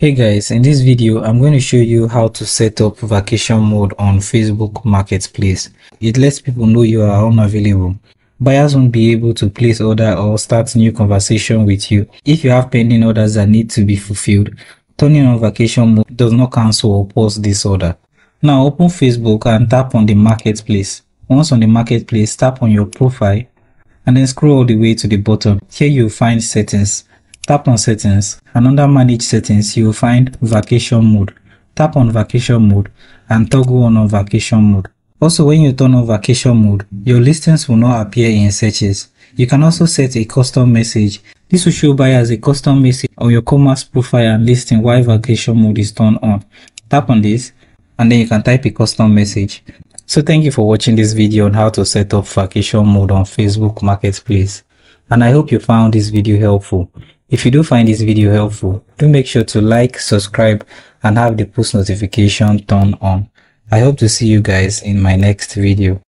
Hey guys, in this video, I'm going to show you how to set up vacation mode on Facebook Marketplace. It lets people know you are unavailable. Buyers won't be able to place order or start new conversation with you. If you have pending orders that need to be fulfilled, turning on vacation mode does not cancel or pause this order. Now open Facebook and tap on the marketplace. Once on the marketplace, tap on your profile and then scroll all the way to the bottom. Here you'll find settings. Tap on settings and under manage settings you will find vacation mode. Tap on vacation mode and toggle on on vacation mode. Also when you turn on vacation mode, your listings will not appear in searches. You can also set a custom message. This will show buyers a custom message on your commerce profile and listing while vacation mode is turned on. Tap on this and then you can type a custom message. So thank you for watching this video on how to set up vacation mode on Facebook Marketplace. And I hope you found this video helpful. If you do find this video helpful, do make sure to like, subscribe, and have the post notification turned on. I hope to see you guys in my next video.